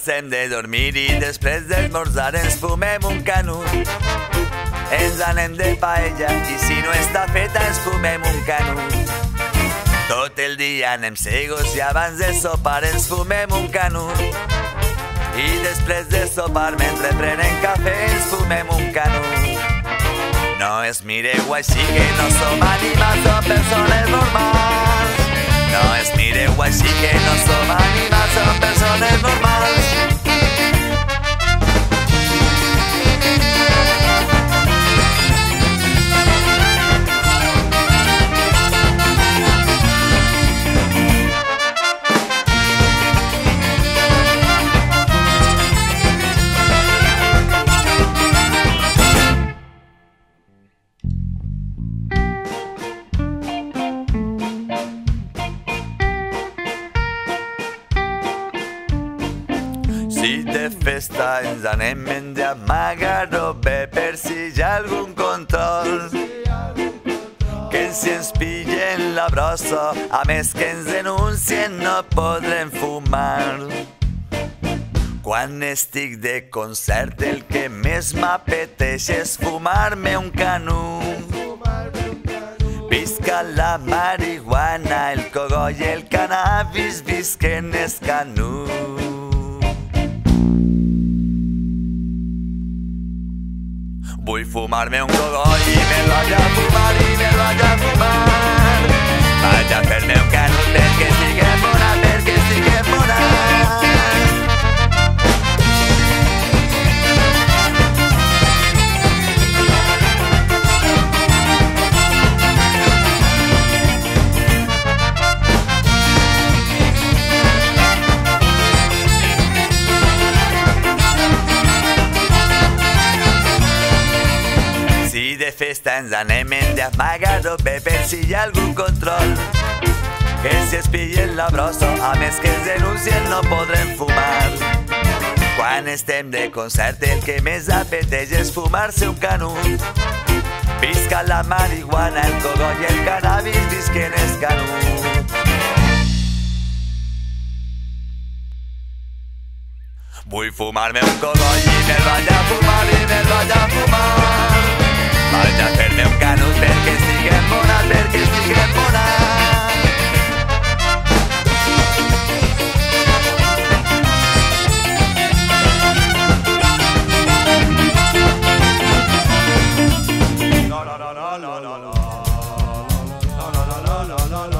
ens hem de dormir i després d'esmorzar ens fumem un canut. Ens anem de paella i si no està feta ens fumem un canut. Tot el dia anem segos i abans de sopar ens fumem un canut. I després de sopar mentre prenen cafè ens fumem un canut. No es mireu així que no som animals, som persones normals. No es mireu així que no som animals, Si de festa ens anem en d'amagar o bé per si hi ha algun control. Que si ens pillen la brossa a més que ens denuncien no podrem fumar. Quan estic de concert el que més m'apeteix és fumar-me un canut Visca la marihuana, el cogoll i el cannabis, visquen els canuts. Vull fumar-me un cogoll i me'l vaig a fumar i me'l vaig a fumar. Anem en d'amagar o bé per si algun control que si es pillen la brossa, a més que ens denuncien no podrem fumar. Quan estem de concert el que més apeteix és fumar-se un canut. Visca la marihuana, el cogoll i el cannabis, visquen els canut. Vull fumar-me un cogoll i me'l vaig a fumar i me'l vaig a fumar. Vaig a fer-me un canut perquè estiguem bones, no, no, no, no, no,